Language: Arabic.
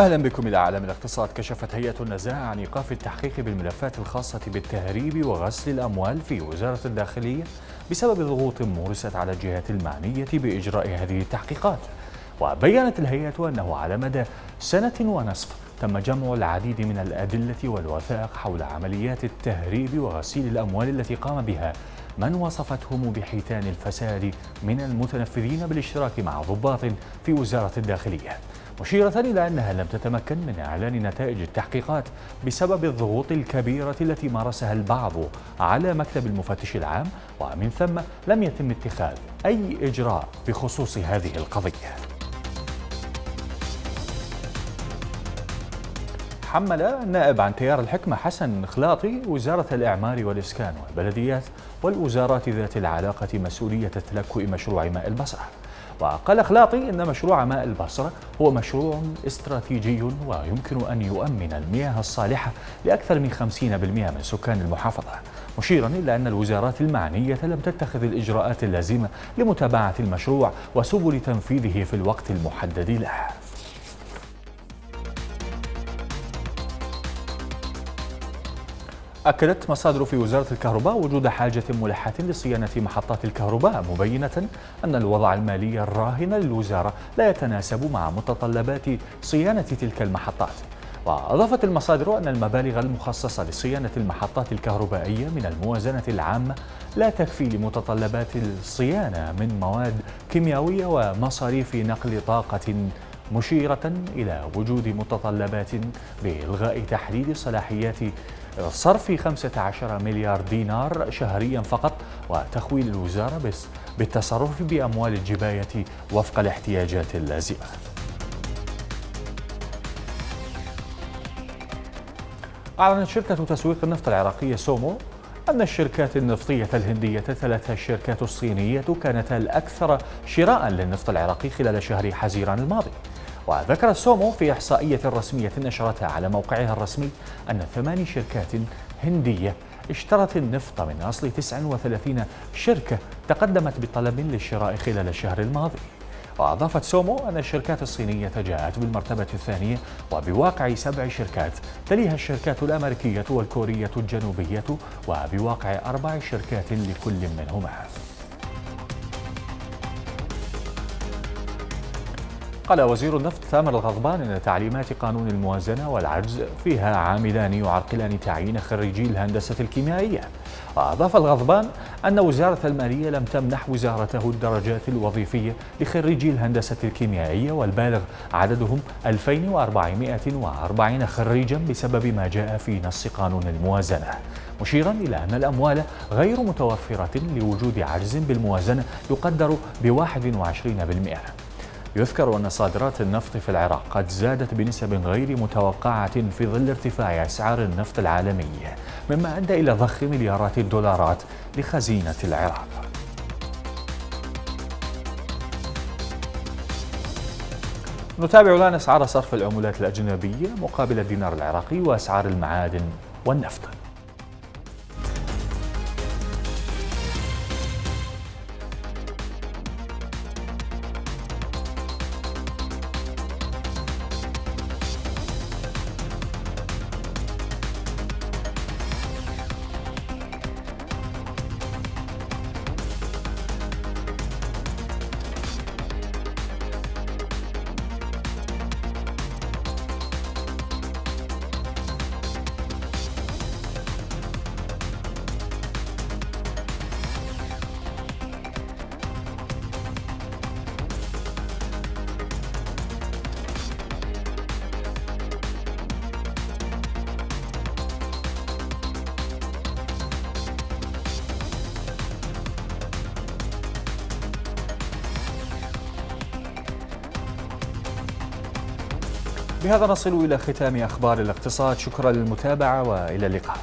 أهلا بكم إلى عالم الاقتصاد. كشفت هيئة النزاهة عن إيقاف التحقيق بالملفات الخاصة بالتهريب وغسل الأموال في وزارة الداخلية بسبب ضغوط مورست على الجهات المعنية بإجراء هذه التحقيقات. وبيّنت الهيئة أنه على مدى سنة ونصف تم جمع العديد من الأدلة والوثائق حول عمليات التهريب وغسيل الأموال التي قام بها من وصفتهم بحيتان الفساد من المتنفذين بالاشتراك مع ضباط في وزارة الداخلية. مشيرة إلى أنها لم تتمكن من إعلان نتائج التحقيقات بسبب الضغوط الكبيرة التي مارسها البعض على مكتب المفتش العام ومن ثم لم يتم اتخاذ أي إجراء بخصوص هذه القضية. حمل النائب عن تيار الحكمة حسن خلاطي وزارة الإعمار والإسكان والبلديات والوزارات ذات العلاقة مسؤولية تلكؤ مشروع ماء البصرة وقال خلاطي إن مشروع ماء البصرة هو مشروع استراتيجي ويمكن أن يؤمن المياه الصالحة لأكثر من 50% من سكان المحافظة. مشيرا إلى أن الوزارات المعنية لم تتخذ الإجراءات اللازمة لمتابعة المشروع وسبل تنفيذه في الوقت المحدد له. أكدت مصادر في وزارة الكهرباء وجود حاجة ملحة لصيانة محطات الكهرباء مبينة أن الوضع المالي الراهن للوزارة لا يتناسب مع متطلبات صيانة تلك المحطات. وأضافت المصادر أن المبالغ المخصصة لصيانة المحطات الكهربائية من الموازنة العامة لا تكفي لمتطلبات الصيانة من مواد كيميائية ومصاريف نقل طاقة مشيرة إلى وجود متطلبات بإلغاء تحديد صلاحيات صرف 15 مليار دينار شهريا فقط وتخويل الوزارة بس بالتصرف بأموال الجباية وفق الاحتياجات اللازمة. أعلنت شركة تسويق النفط العراقية سومو أن الشركات النفطية الهندية ثلاث الشركات الصينية كانتا الأكثر شراء للنفط العراقي خلال شهر حزيران الماضي. وذكر السومو في إحصائية رسمية نشرتها على موقعها الرسمي أن ثماني شركات هندية اشترت النفط من أصل 39 شركة تقدمت بطلب للشراء خلال الشهر الماضي. وأضافت سومو أن الشركات الصينية جاءت بالمرتبة الثانية وبواقع سبع شركات تليها الشركات الأمريكية والكورية الجنوبية وبواقع أربع شركات لكل منهما. قال وزير النفط ثامر الغضبان إن تعليمات قانون الموازنة والعجز فيها عاملان يعرقلان تعيين خريجي الهندسة الكيميائية. واضاف الغضبان أن وزارة المالية لم تمنح وزارته الدرجات الوظيفية لخريجي الهندسة الكيميائية والبالغ عددهم 2440 خريجا بسبب ما جاء في نص قانون الموازنة. مشيرا إلى أن الأموال غير متوفرة لوجود عجز بالموازنة يقدر ب 21% يذكر أن صادرات النفط في العراق قد زادت بنسب غير متوقعة في ظل ارتفاع أسعار النفط العالمي مما أدى إلى ضخ مليارات الدولارات لخزينة العراق. نتابع الآن أسعار صرف العملات الأجنبية مقابل الدينار العراقي وأسعار المعادن والنفط. بهذا نصل إلى ختام أخبار الاقتصاد. شكرا للمتابعة وإلى اللقاء.